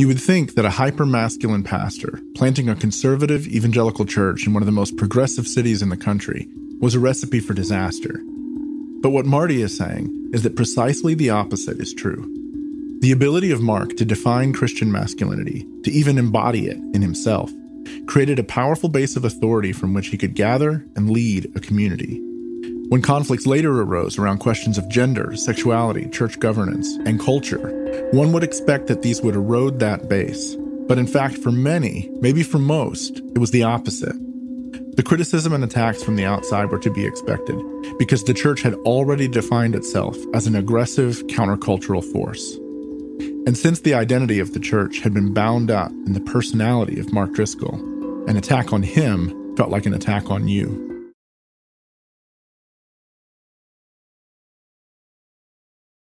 You would think that a hyper masculine pastor planting a conservative evangelical church in one of the most progressive cities in the country was a recipe for disaster. But what Marty is saying is that precisely the opposite is true. The ability of Mark to define Christian masculinity, to even embody it in himself, created a powerful base of authority from which he could gather and lead a community. When conflicts later arose around questions of gender, sexuality, church governance, and culture, one would expect that these would erode that base. But in fact, for many, maybe for most, it was the opposite. The criticism and attacks from the outside were to be expected because the church had already defined itself as an aggressive countercultural force. And since the identity of the church had been bound up in the personality of Mark Driscoll, an attack on him felt like an attack on you.